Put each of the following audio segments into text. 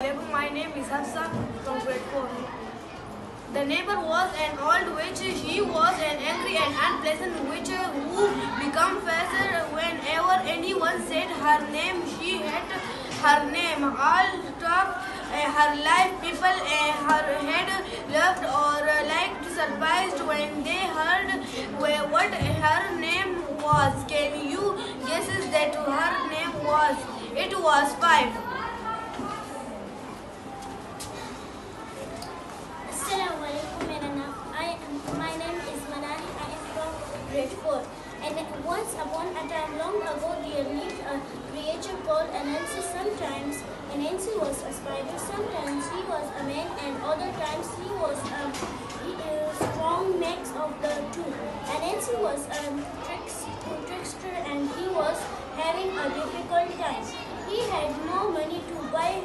My name is Hassan from grade 4. The neighbor was an old witch. She was an angry and unpleasant witch who became faster whenever anyone said her name. She had her name all throughout uh, her life. People uh, her had loved or liked surprised when they heard wh- what her name was. Can you guess that her name was? It was five. Anansi. Sometimes Anansi was a spider. Sometimes he was a man, and other times he was um, a, a strong mix of the two. Anansi was a trickster, and he was having a difficult time. He had no money to buy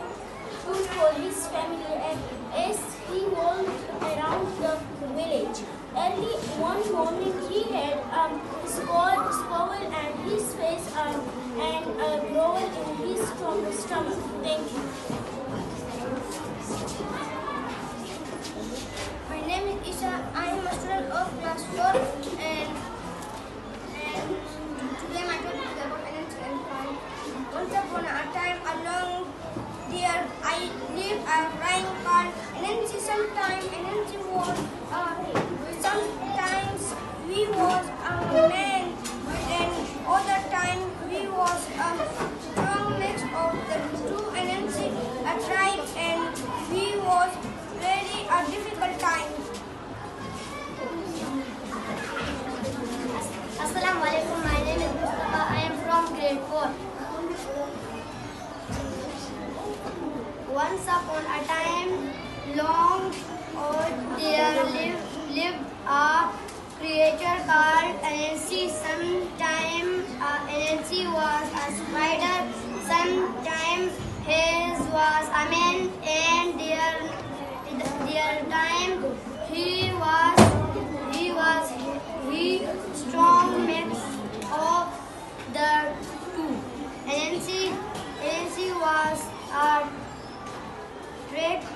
food for his family and as he walked around the village. Early one morning he had um, a scowl, scowl and his face um, and a growl in his Thank you. My name is Isha. I am a student of class 4 and, and today my topic is about energy and fun. Once upon a time along there I lived a flying car energy sometimes from grade 4. Once upon a time, long ago, there lived, lived a creature called Anansi. Sometime uh, Anansi was a spider. Sometimes his was a man, and their their time he Anansi Anansi was a great